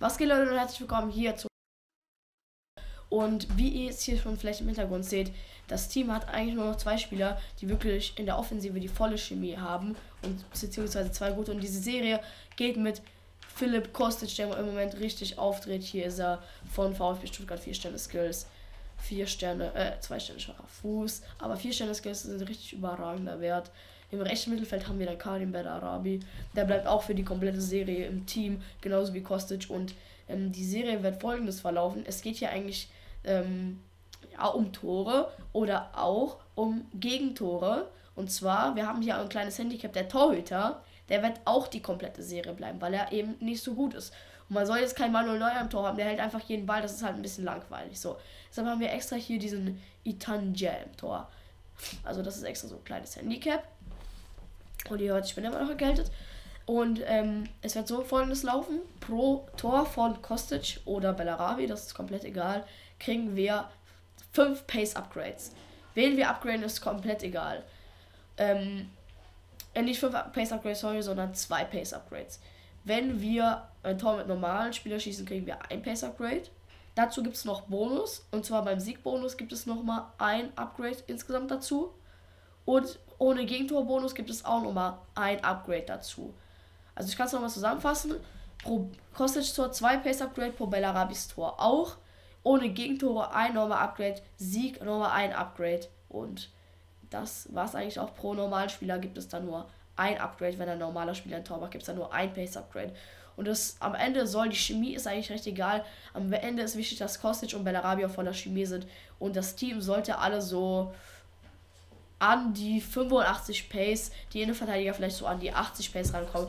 Was geht Leute und herzlich willkommen hier zu. Und wie ihr es hier schon vielleicht im Hintergrund seht, das Team hat eigentlich nur noch zwei Spieler, die wirklich in der Offensive die volle Chemie haben und beziehungsweise zwei gute. Und diese Serie geht mit Philipp Kostic, der im Moment richtig auftritt. Hier ist er von VfB Stuttgart, 4 Sterne Skills, 4 Sterne, äh, 2 Sterne schwacher Fuß, aber 4 Sterne Skills sind richtig überragender Wert. Im rechten Mittelfeld haben wir dann Karim Bedarabi. Der bleibt auch für die komplette Serie im Team, genauso wie Kostic. Und ähm, die Serie wird folgendes verlaufen. Es geht hier eigentlich ähm, ja, um Tore oder auch um Gegentore. Und zwar, wir haben hier ein kleines Handicap, der Torhüter, der wird auch die komplette Serie bleiben, weil er eben nicht so gut ist. Und man soll jetzt kein Manuel Neuer im Tor haben, der hält einfach jeden Ball, das ist halt ein bisschen langweilig. So, deshalb haben wir extra hier diesen Itanja im Tor. Also das ist extra so ein kleines Handicap. Und hört, ich bin immer noch erkältet. Und ähm, es wird so folgendes laufen. Pro Tor von Kostic oder Bellarabi, das ist komplett egal, kriegen wir 5 Pace Upgrades. Wen wir upgraden, ist komplett egal. Ähm, äh, nicht 5 Pace Upgrades, sorry, sondern 2 Pace Upgrades. Wenn wir ein Tor mit normalen Spielern schießen, kriegen wir ein Pace Upgrade. Dazu gibt es noch Bonus. Und zwar beim Siegbonus gibt es nochmal ein Upgrade insgesamt dazu. Und ohne Gegentorbonus gibt es auch nochmal ein Upgrade dazu. Also ich kann es nochmal zusammenfassen. Pro Kostic Tor 2 Pace Upgrade, pro Bellarabis Tor auch. Ohne Gegentore ein normal Upgrade, Sieg nochmal ein Upgrade. Und das war es eigentlich auch pro normalen Spieler gibt es dann nur ein Upgrade. Wenn ein normaler Spieler ein Tor macht, gibt es dann nur ein Pace Upgrade. Und das am Ende soll die Chemie ist eigentlich recht egal. Am Ende ist wichtig, dass Kostic und Bellarabi auf voller Chemie sind. Und das Team sollte alle so an die 85 Pace, die Innenverteidiger vielleicht so an die 80 Pace rankommen.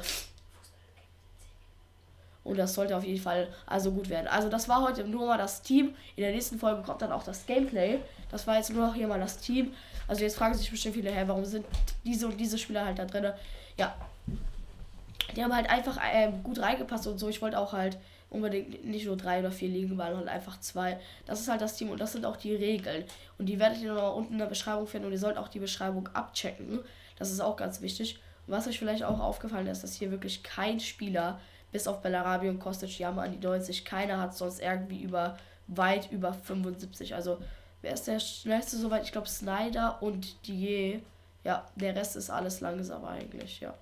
Und das sollte auf jeden Fall also gut werden. Also das war heute nur mal das Team. In der nächsten Folge kommt dann auch das Gameplay. Das war jetzt nur noch hier mal das Team. Also jetzt fragen sich bestimmt viele, her, warum sind diese und diese Spieler halt da drin? Ja. Die haben halt einfach äh, gut reingepasst und so. Ich wollte auch halt unbedingt nicht nur drei oder vier liegen, sondern halt einfach zwei. Das ist halt das Team und das sind auch die Regeln. Und die werdet ihr noch unten in der Beschreibung finden und ihr sollt auch die Beschreibung abchecken. Das ist auch ganz wichtig. Und was euch vielleicht auch aufgefallen ist, dass hier wirklich kein Spieler, bis auf Bellarabi und Kostic, die haben an die 90, keiner hat sonst irgendwie über weit über 75. Also wer ist der schnellste soweit? Ich glaube Snyder und Die. Ja, der Rest ist alles langsam eigentlich, ja.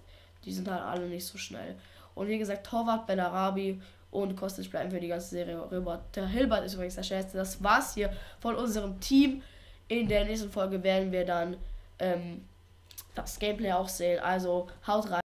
Die sind halt alle nicht so schnell. Und wie gesagt, Torwart, Bellarabi und Kostic bleiben für die ganze Serie rüber. Der Hilbert ist übrigens der schnellste. Das war's hier von unserem Team. In der nächsten Folge werden wir dann ähm, das Gameplay auch sehen. Also haut rein.